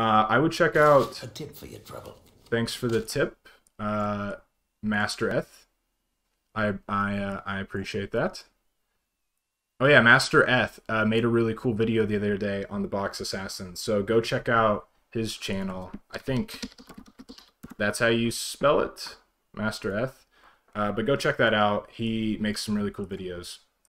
Uh, I would check out. A tip for your trouble. Thanks for the tip, uh, Master Eth. I I uh, I appreciate that. Oh yeah, Master Eth uh, made a really cool video the other day on the Box Assassin. So go check out his channel. I think that's how you spell it, Master Eth. Uh, but go check that out. He makes some really cool videos.